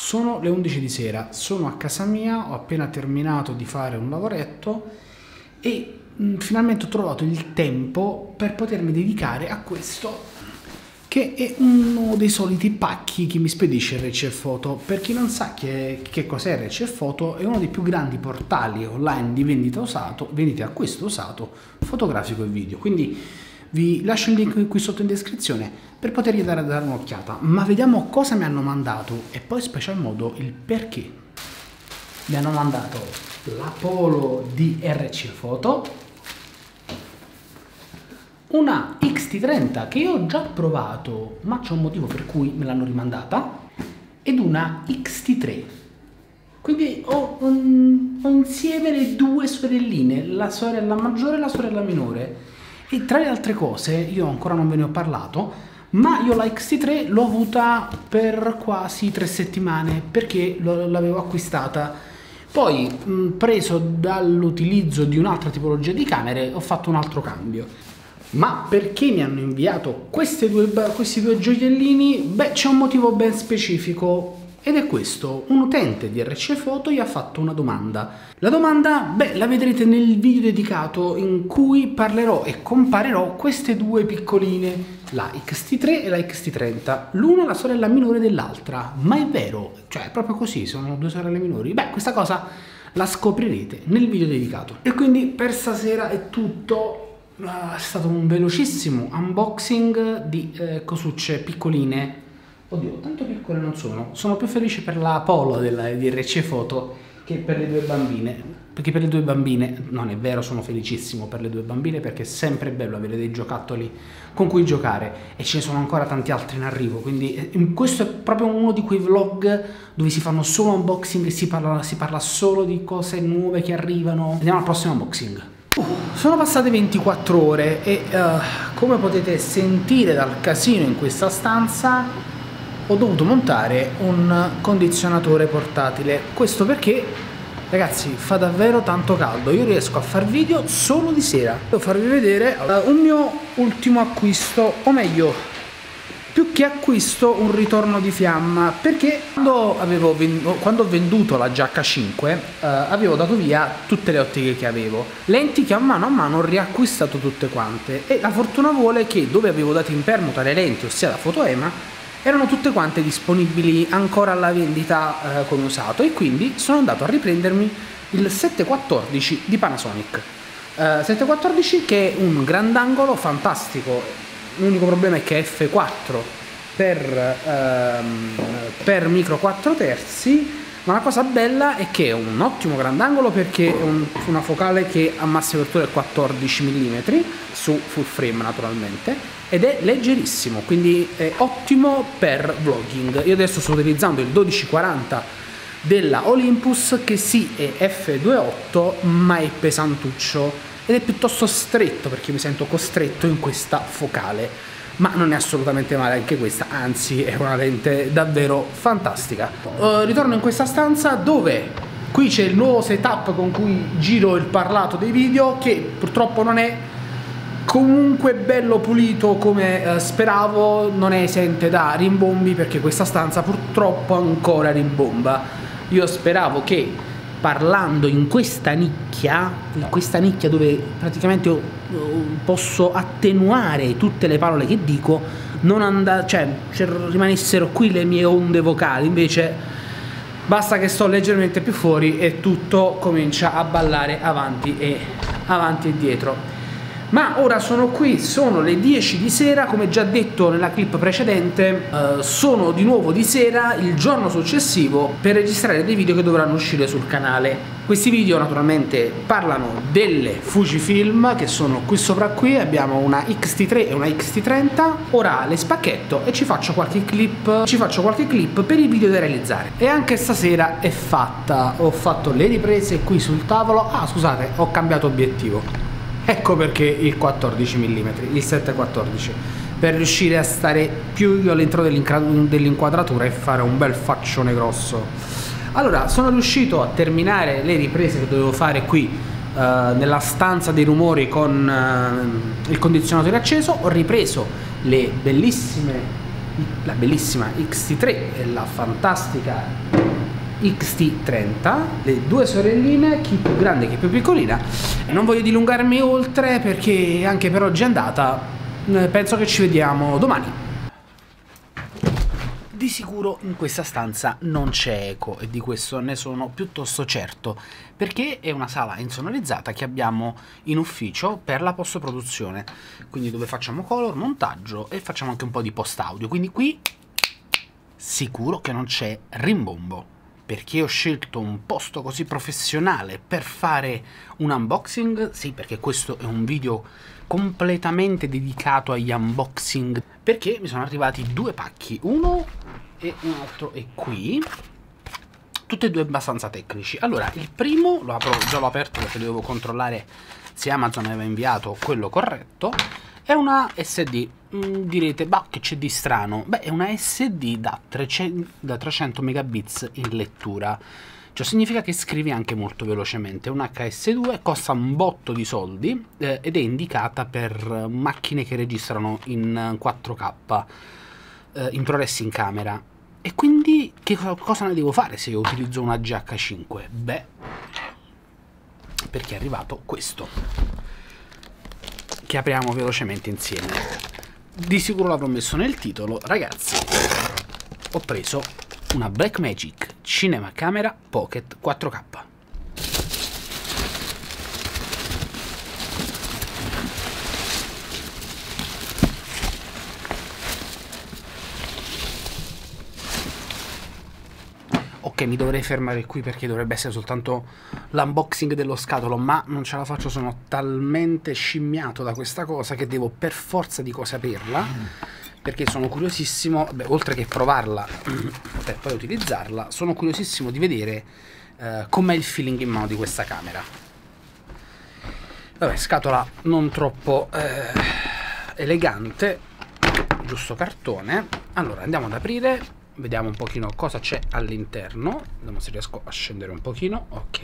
Sono le 11 di sera, sono a casa mia, ho appena terminato di fare un lavoretto e mm, finalmente ho trovato il tempo per potermi dedicare a questo che è uno dei soliti pacchi che mi spedisce RC Photo. Per chi non sa che, che cos'è RC Photo, è uno dei più grandi portali online di vendita usato, vendita acquisto usato, fotografico e video. Quindi vi lascio il link qui sotto in descrizione per potergli dare, dare un'occhiata. Ma vediamo cosa mi hanno mandato e poi special modo il perché. Mi hanno mandato la Polo di RC Photo una XT30 che ho già provato, ma c'è un motivo per cui me l'hanno rimandata, ed una XT3. Quindi ho, un, ho insieme le due sorelline, la sorella maggiore e la sorella minore. E tra le altre cose, io ancora non ve ne ho parlato, ma io la XT3 l'ho avuta per quasi tre settimane perché l'avevo acquistata. Poi, preso dall'utilizzo di un'altra tipologia di camere, ho fatto un altro cambio. Ma perché mi hanno inviato due, questi due gioiellini? Beh, c'è un motivo ben specifico ed è questo, un utente di RC Photo gli ha fatto una domanda. La domanda, beh, la vedrete nel video dedicato in cui parlerò e comparerò queste due piccoline, la XT3 e la XT30. L'una è la sorella minore dell'altra, ma è vero, cioè è proprio così, sono due sorelle minori. Beh, questa cosa la scoprirete nel video dedicato. E quindi per stasera è tutto è stato un velocissimo unboxing di eh, cosucce piccoline. Oddio, tanto piccole non sono. Sono più felice per la Polo della, di RC Photo che per le due bambine. Perché per le due bambine, non è vero, sono felicissimo per le due bambine perché è sempre bello avere dei giocattoli con cui giocare e ce ne sono ancora tanti altri in arrivo. Quindi eh, questo è proprio uno di quei vlog dove si fanno solo unboxing e si parla, si parla solo di cose nuove che arrivano. Andiamo al prossimo unboxing. Sono passate 24 ore e uh, come potete sentire dal casino in questa stanza ho dovuto montare un condizionatore portatile. Questo perché ragazzi fa davvero tanto caldo. Io riesco a far video solo di sera. Devo farvi vedere un mio ultimo acquisto, o meglio più che acquisto un ritorno di fiamma perché quando, venduto, quando ho venduto la giacca 5 eh, avevo dato via tutte le ottiche che avevo lenti che a mano a mano ho riacquistato tutte quante e la fortuna vuole che dove avevo dato in permuta le lenti ossia la fotoema erano tutte quante disponibili ancora alla vendita eh, come usato e quindi sono andato a riprendermi il 714 di Panasonic. Eh, 714 che è un grandangolo fantastico. L'unico problema è che è F4 per, ehm, per micro 4 terzi ma la cosa bella è che è un ottimo grandangolo perché è un, una focale che ha massima apertura del 14 mm su full frame naturalmente ed è leggerissimo quindi è ottimo per vlogging. Io adesso sto utilizzando il 1240 della Olympus che sì è F28 ma è pesantuccio. Ed è piuttosto stretto perché mi sento costretto in questa focale. Ma non è assolutamente male anche questa anzi è una lente davvero fantastica. Uh, ritorno in questa stanza dove qui c'è il nuovo setup con cui giro il parlato dei video che purtroppo non è comunque bello pulito come uh, speravo non è esente da rimbombi perché questa stanza purtroppo ancora rimbomba io speravo che parlando in questa nicchia, in questa nicchia dove praticamente io posso attenuare tutte le parole che dico, non andare, cioè, cioè rimanessero qui le mie onde vocali, invece basta che sto leggermente più fuori e tutto comincia a ballare avanti e avanti e dietro. Ma ora sono qui, sono le 10 di sera, come già detto nella clip precedente, eh, sono di nuovo di sera il giorno successivo per registrare dei video che dovranno uscire sul canale. Questi video naturalmente parlano delle Fujifilm che sono qui sopra qui, abbiamo una XT3 e una XT30, ora le spacchetto e ci faccio qualche clip, ci faccio qualche clip per i video da realizzare. E anche stasera è fatta, ho fatto le riprese qui sul tavolo, ah scusate ho cambiato obiettivo Ecco perché il 14 mm, il 714, per riuscire a stare più all'interno dell'inquadratura e fare un bel faccione grosso. Allora, sono riuscito a terminare le riprese che dovevo fare qui uh, nella stanza dei rumori con uh, il condizionatore acceso, ho ripreso le bellissime la bellissima XT3 e la fantastica XT30, le due sorelline, chi più grande chi più piccolina. Non voglio dilungarmi oltre perché anche per oggi è andata, eh, penso che ci vediamo domani. Di sicuro in questa stanza non c'è eco e di questo ne sono piuttosto certo, perché è una sala insonorizzata che abbiamo in ufficio per la post-produzione, quindi dove facciamo color, montaggio e facciamo anche un po' di post-audio, quindi qui sicuro che non c'è rimbombo perché ho scelto un posto così professionale per fare un unboxing? Sì, perché questo è un video completamente dedicato agli unboxing, perché mi sono arrivati due pacchi, uno e un altro è qui, tutti e due abbastanza tecnici. Allora, il primo lo apro, già l'ho aperto perché dovevo controllare se Amazon aveva inviato quello corretto, è una SD. Mm, direte, bah, che c'è di strano? Beh, è una SD da 300, da 300 megabits in lettura. Ciò significa che scrivi anche molto velocemente. Un HS2 costa un botto di soldi eh, ed è indicata per macchine che registrano in 4K, eh, in ProRes in camera. E quindi che cosa ne devo fare se io utilizzo una GH5? Beh, perché è arrivato questo che apriamo velocemente insieme. Di sicuro l'avrò messo nel titolo, ragazzi. Ho preso una Blackmagic Cinema Camera Pocket 4K. Ok mi dovrei fermare qui perché dovrebbe essere soltanto l'unboxing dello scatolo ma non ce la faccio sono talmente scimmiato da questa cosa che devo per forza di cosa saperla perché sono curiosissimo beh, oltre che provarla per poi utilizzarla sono curiosissimo di vedere eh, com'è il feeling in mano di questa camera. Vabbè scatola non troppo eh, elegante giusto cartone. Allora andiamo ad aprire vediamo un pochino cosa c'è all'interno. Vediamo se riesco a scendere un pochino. Ok.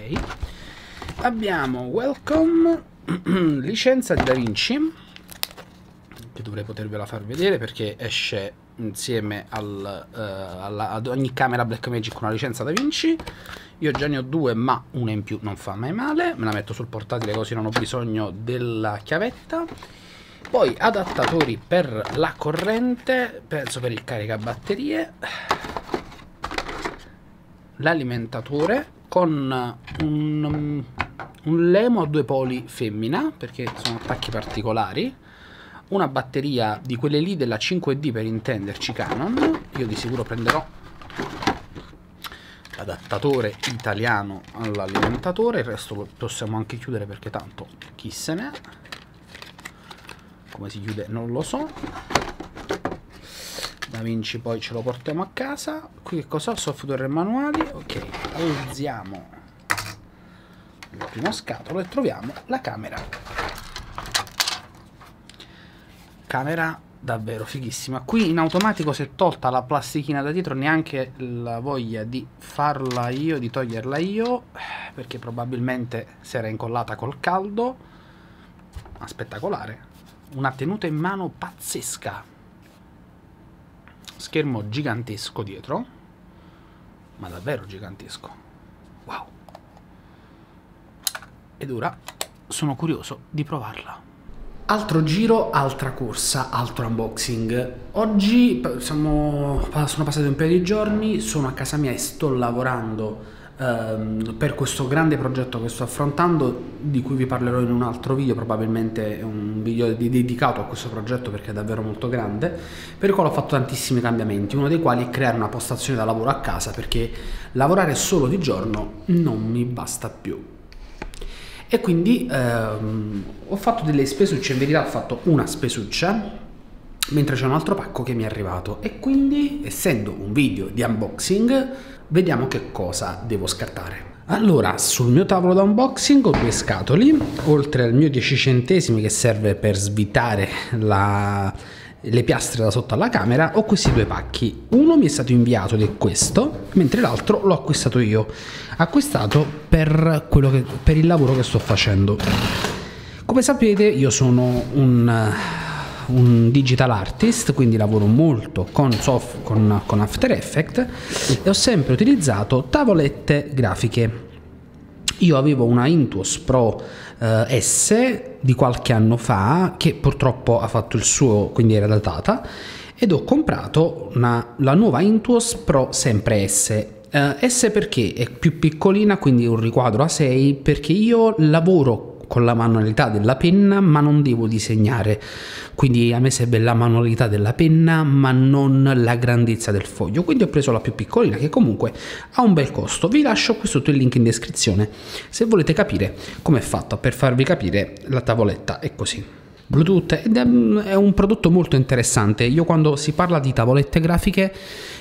Abbiamo welcome licenza di DaVinci che dovrei potervela far vedere perché esce insieme al, uh, alla, ad ogni camera Blackmagic una licenza DaVinci io già ne ho due ma una in più non fa mai male. Me la metto sul portatile così non ho bisogno della chiavetta poi adattatori per la corrente penso per il caricabatterie. L'alimentatore con un, un lemo a due poli femmina perché sono attacchi particolari. Una batteria di quelle lì della 5D per intenderci Canon. Io di sicuro prenderò l'adattatore italiano all'alimentatore. Il resto lo possiamo anche chiudere perché tanto chi se ne come si chiude non lo so. Da Vinci poi ce lo portiamo a casa. Qui che cosa? software e manuali. Ok alziamo il primo scatolo e troviamo la camera. Camera davvero fighissima. Qui in automatico si è tolta la plastichina da dietro neanche la voglia di farla io di toglierla io perché probabilmente si era incollata col caldo. Ma spettacolare una tenuta in mano pazzesca. Schermo gigantesco dietro, ma davvero gigantesco. Wow. Ed ora sono curioso di provarla. Altro giro, altra corsa, altro unboxing. Oggi siamo, sono passati un paio di giorni, sono a casa mia e sto lavorando ehm, per questo grande progetto che sto affrontando, di cui vi parlerò in un altro video, probabilmente un video dedicato a questo progetto perché è davvero molto grande, per il quale ho fatto tantissimi cambiamenti, uno dei quali è creare una postazione da lavoro a casa perché lavorare solo di giorno non mi basta più. E quindi ehm, ho fatto delle spesucce, in verità ho fatto una spesuccia mentre c'è un altro pacco che mi è arrivato e quindi essendo un video di unboxing vediamo che cosa devo scartare. Allora, sul mio tavolo da unboxing ho due scatoli, oltre al mio 10 centesimi che serve per svitare la, le piastre da sotto alla camera, ho questi due pacchi. Uno mi è stato inviato ed è questo, mentre l'altro l'ho acquistato io. Acquistato per, che, per il lavoro che sto facendo. Come sapete io sono un un digital artist, quindi lavoro molto con, soft, con, con After Effects e ho sempre utilizzato tavolette grafiche. Io avevo una Intuos Pro eh, S di qualche anno fa che purtroppo ha fatto il suo, quindi era datata, ed ho comprato una, la nuova Intuos Pro sempre S. Uh, S perché è più piccolina, quindi un riquadro A6, perché io lavoro con la manualità della penna ma non devo disegnare. Quindi a me serve la manualità della penna ma non la grandezza del foglio. Quindi ho preso la più piccolina che comunque ha un bel costo. Vi lascio qui sotto il link in descrizione se volete capire come è fatta per farvi capire la tavoletta. È così. Bluetooth ed è un prodotto molto interessante. Io quando si parla di tavolette grafiche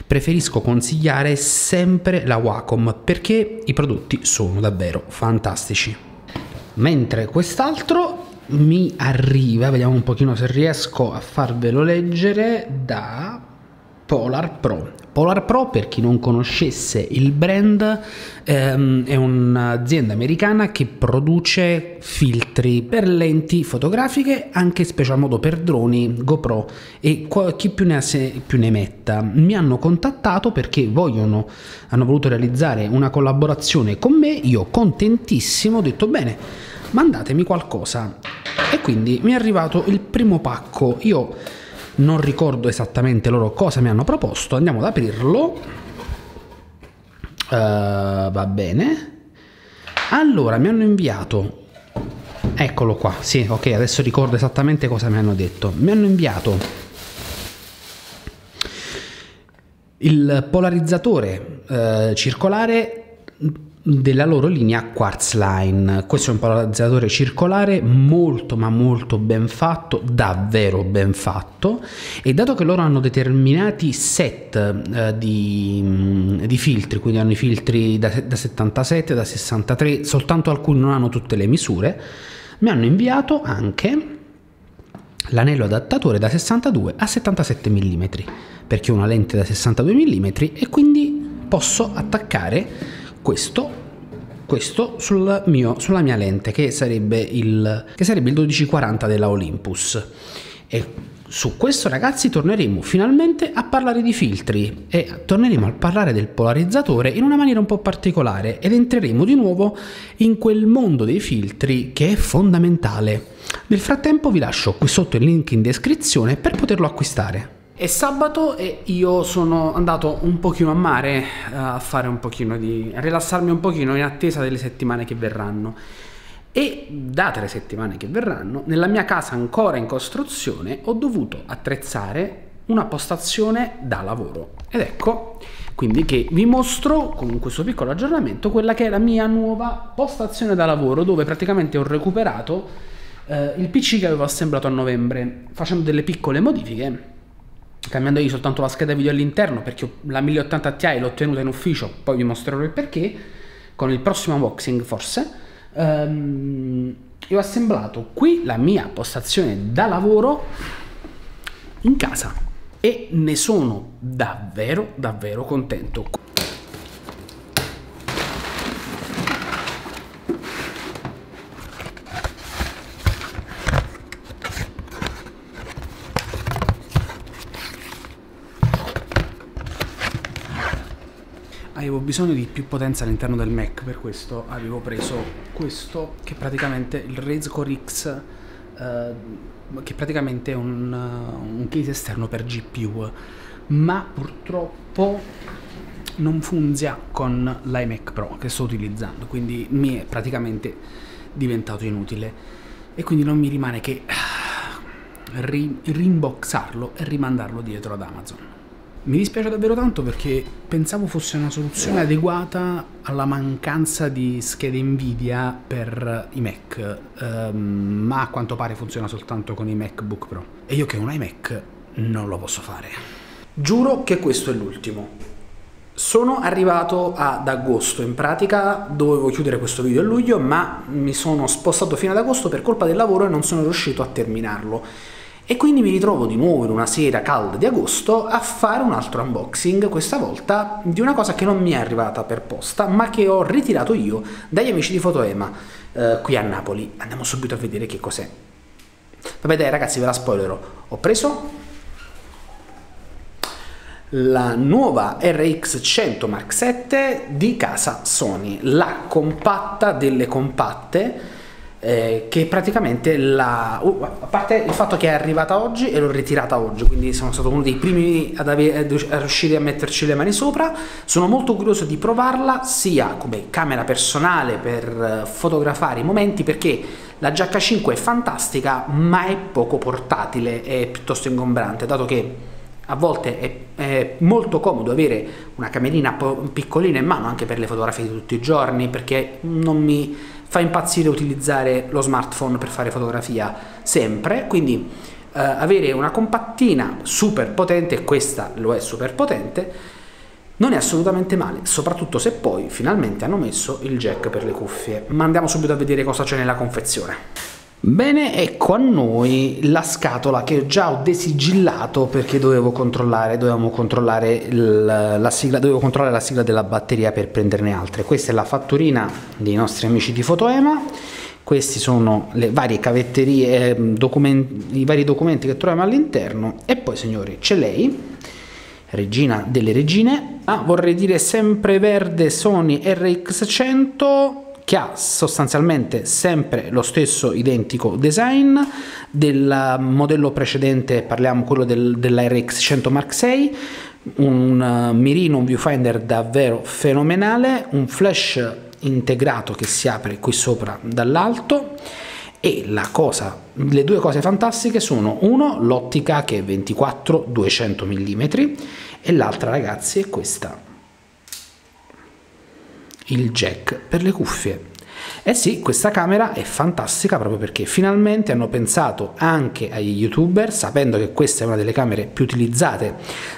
preferisco consigliare sempre la Wacom perché i prodotti sono davvero fantastici mentre quest'altro mi arriva, vediamo un pochino se riesco a farvelo leggere, da Polar Pro. Polar Pro, per chi non conoscesse il brand, ehm, è un'azienda americana che produce filtri per lenti fotografiche, anche in special modo per droni, GoPro e chi più ne, ha se, più ne metta. Mi hanno contattato perché vogliono, hanno voluto realizzare una collaborazione con me, io contentissimo, ho detto bene, mandatemi qualcosa. E quindi mi è arrivato il primo pacco. Io non ricordo esattamente loro cosa mi hanno proposto, andiamo ad aprirlo. Uh, va bene. Allora, mi hanno inviato... Eccolo qua, sì, ok, adesso ricordo esattamente cosa mi hanno detto. Mi hanno inviato il polarizzatore eh, circolare della loro linea Quartz Line. Questo è un polarizzatore circolare molto ma molto ben fatto, davvero ben fatto e dato che loro hanno determinati set eh, di, mm, di, filtri, quindi hanno i filtri da, da 77, da 63, soltanto alcuni non hanno tutte le misure, mi hanno inviato anche l'anello adattatore da 62 a 77 mm perché ho una lente da 62 mm e quindi posso attaccare questo, questo sul mio, sulla mia lente che sarebbe, il, che sarebbe il 1240 della Olympus. E su questo ragazzi torneremo finalmente a parlare di filtri e torneremo a parlare del polarizzatore in una maniera un po' particolare ed entreremo di nuovo in quel mondo dei filtri che è fondamentale. Nel frattempo vi lascio qui sotto il link in descrizione per poterlo acquistare. È sabato e io sono andato un pochino a mare eh, a fare un pochino di... a rilassarmi un pochino in attesa delle settimane che verranno. E date le settimane che verranno, nella mia casa ancora in costruzione ho dovuto attrezzare una postazione da lavoro. Ed ecco quindi che vi mostro con questo piccolo aggiornamento quella che è la mia nuova postazione da lavoro dove praticamente ho recuperato eh, il PC che avevo assemblato a novembre facendo delle piccole modifiche cambiandogli soltanto la scheda video all'interno perché la 1080 Ti l'ho tenuta in ufficio, poi vi mostrerò il perché, con il prossimo unboxing forse. Um, ho assemblato qui la mia postazione da lavoro in casa e ne sono davvero davvero contento. Avevo bisogno di più potenza all'interno del Mac, per questo avevo preso questo che è praticamente il Raze Core X, eh, che praticamente è un, uh, un case esterno per GPU, ma purtroppo non funziona con l'iMac Pro che sto utilizzando, quindi mi è praticamente diventato inutile e quindi non mi rimane che ri- rimboxarlo e rimandarlo dietro ad Amazon. Mi dispiace davvero tanto perché pensavo fosse una soluzione adeguata alla mancanza di schede Nvidia per i Mac, ehm, ma a quanto pare funziona soltanto con i MacBook Pro. E io che ho un iMac non lo posso fare. Giuro che questo è l'ultimo. Sono arrivato ad agosto, in pratica dovevo chiudere questo video a luglio, ma mi sono spostato fino ad agosto per colpa del lavoro e non sono riuscito a terminarlo e quindi mi ritrovo di nuovo in una sera calda di agosto a fare un altro unboxing, questa volta di una cosa che non mi è arrivata per posta, ma che ho ritirato io dagli amici di Fotoema eh, qui a Napoli. Andiamo subito a vedere che cos'è. Vabbè dai ragazzi ve la spoilerò. Ho preso la nuova RX 100 Mark VII di casa Sony, la compatta delle compatte eh, che praticamente la uh, a parte il fatto che è arrivata oggi e l'ho ritirata oggi quindi sono stato uno dei primi ad avere, a riuscire a metterci le mani sopra. Sono molto curioso di provarla sia come camera personale per fotografare i momenti perché la GH5 è fantastica ma è poco portatile è piuttosto ingombrante dato che a volte è, è, molto comodo avere una camerina piccolina in mano anche per le fotografie di tutti i giorni perché non mi fa impazzire utilizzare lo smartphone per fare fotografia sempre. Quindi eh, avere una compattina super potente e questa lo è super potente non è assolutamente male soprattutto se poi finalmente hanno messo il jack per le cuffie. Ma andiamo subito a vedere cosa c'è nella confezione Bene, ecco a noi la scatola che già ho desigillato perché dovevo controllare, controllare il, la sigla, dovevo controllare la sigla della batteria per prenderne altre. Questa è la fatturina dei nostri amici di Fotoema. Questi sono le varie cavetterie, eh, documenti, i vari documenti che troviamo all'interno. E poi, signori, c'è lei, regina delle regine. Ah, vorrei dire sempre verde Sony RX100 che ha sostanzialmente sempre lo stesso identico design. Del modello precedente parliamo quello del, della RX 100 Mark VI un mirino, un viewfinder davvero fenomenale. Un flash integrato che si apre qui sopra dall'alto. E la cosa, le due cose fantastiche sono uno l'ottica che è 24-200 mm e l'altra ragazzi è questa il jack per le cuffie. Eh sì, questa camera è fantastica proprio perché finalmente hanno pensato anche agli youtuber, sapendo che questa è una delle camere più utilizzate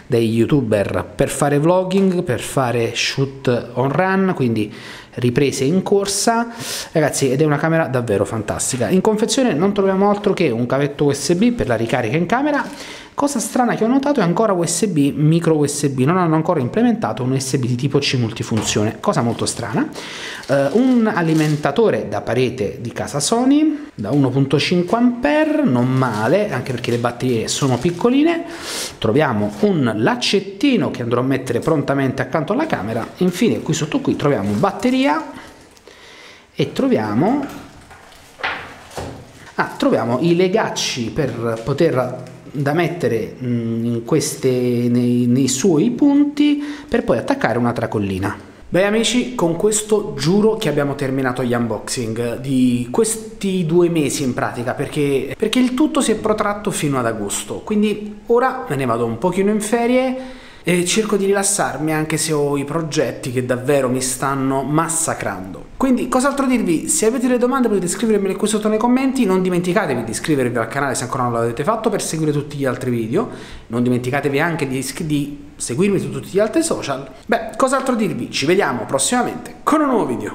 dai youtuber per fare vlogging, per fare shoot on run, quindi riprese in corsa ragazzi ed è una camera davvero fantastica in confezione non troviamo altro che un cavetto usb per la ricarica in camera Cosa strana che ho notato è ancora USB, micro USB, non hanno ancora implementato un USB di tipo C multifunzione, cosa molto strana. Uh, un alimentatore da parete di casa Sony da 1.5 A, non male, anche perché le batterie sono piccoline. Troviamo un laccettino che andrò a mettere prontamente accanto alla camera. Infine qui sotto qui troviamo batteria e troviamo Ah, troviamo i legacci per poter da mettere in queste, nei, nei suoi punti per poi attaccare una tracollina. Beh amici, con questo giuro che abbiamo terminato gli unboxing di questi due mesi in pratica perché, perché il tutto si è protratto fino ad agosto, quindi ora me ne vado un pochino in ferie e cerco di rilassarmi anche se ho i progetti che davvero mi stanno massacrando. Quindi cos'altro dirvi? Se avete delle domande potete scrivermele qui sotto nei commenti, non dimenticatevi di iscrivervi al canale se ancora non l'avete fatto per seguire tutti gli altri video, non dimenticatevi anche di, di seguirmi su tutti gli altri social. Beh, cos'altro dirvi? Ci vediamo prossimamente con un nuovo video.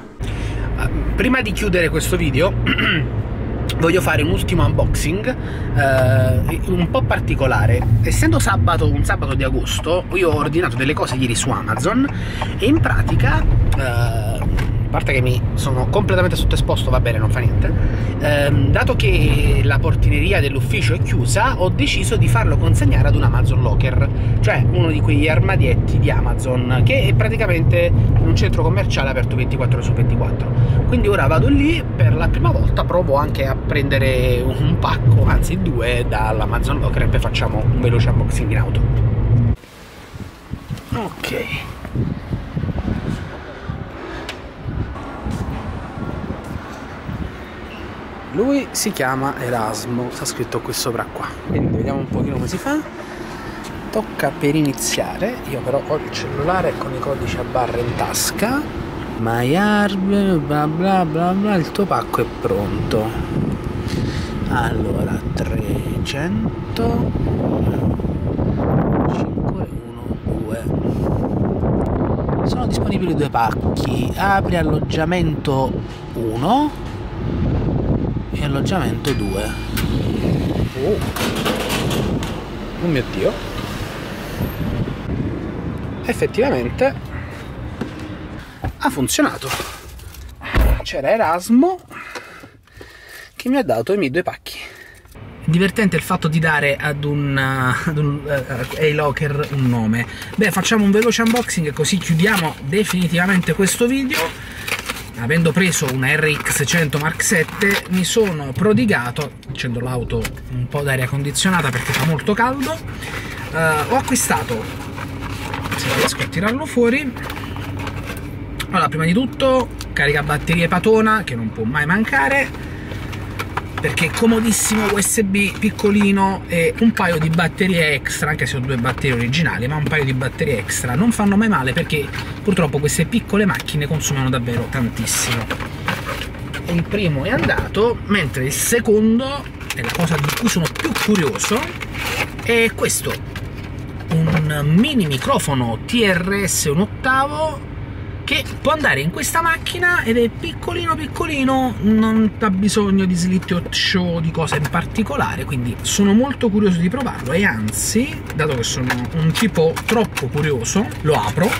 Uh, prima di chiudere questo video voglio fare un ultimo unboxing eh, un po' particolare essendo sabato un sabato di agosto io ho ordinato delle cose ieri su Amazon e in pratica eh, parte che mi sono completamente sottoesposto, va bene, non fa niente, ehm, dato che la portineria dell'ufficio è chiusa, ho deciso di farlo consegnare ad un Amazon Locker, cioè uno di quegli armadietti di Amazon, che è praticamente un centro commerciale aperto 24 ore su 24. Quindi ora vado lì, per la prima volta provo anche a prendere un pacco, anzi due, dall'Amazon Locker e poi facciamo un veloce unboxing in auto. Ok. Lui si chiama Erasmo sta scritto qui sopra qua. Quindi vediamo un pochino come si fa. Tocca per iniziare io però ho il cellulare con i codici a barra in tasca. Arm bla bla bla bla il tuo pacco è pronto. Allora 300 512 sono disponibili due pacchi. Apri alloggiamento 1 e alloggiamento 2 oh. oh mio dio effettivamente ha funzionato c'era Erasmo che mi ha dato i miei due pacchi divertente il fatto di dare ad un, uh, ad un uh, A-Locker un nome. Beh, facciamo un veloce unboxing così chiudiamo definitivamente questo video. Avendo preso una RX 100 Mark 7 mi sono prodigato, accendo l'auto un po' d'aria condizionata perché fa molto caldo, uh, ho acquistato, se riesco a tirarlo fuori, allora prima di tutto carica batterie patona che non può mai mancare, perché è comodissimo USB piccolino e un paio di batterie extra anche se ho due batterie originali ma un paio di batterie extra non fanno mai male perché purtroppo queste piccole macchine consumano davvero tantissimo. Il primo è andato mentre il secondo è la cosa di cui sono più curioso è questo. Un mini microfono TRS un ottavo che può andare in questa macchina ed è piccolino piccolino, non ha bisogno di slitshot show, di cose in particolare, quindi sono molto curioso di provarlo e anzi, dato che sono un tipo troppo curioso, lo apro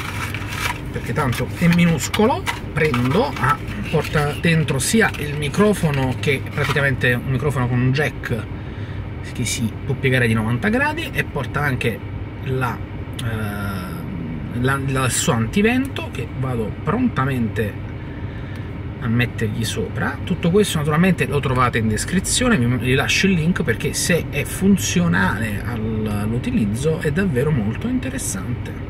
perché tanto è minuscolo, prendo, ah, porta dentro sia il microfono che praticamente un microfono con un jack che si può piegare di 90 gradi e porta anche la eh, suo antivento che vado prontamente a mettergli sopra. Tutto questo naturalmente lo trovate in descrizione vi lascio il link perché se è funzionale all'utilizzo è davvero molto interessante.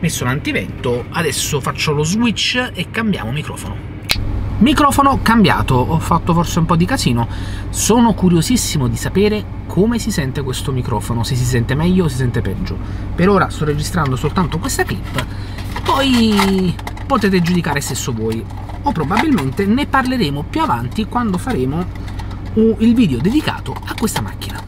Messo l'antivento adesso faccio lo switch e cambiamo microfono Microfono cambiato, ho fatto forse un po' di casino, sono curiosissimo di sapere come si sente questo microfono, se si sente meglio o si sente peggio. Per ora sto registrando soltanto questa clip, poi potete giudicare stesso voi, o probabilmente ne parleremo più avanti quando faremo il video dedicato a questa macchina.